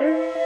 Mm.